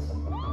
Awesome.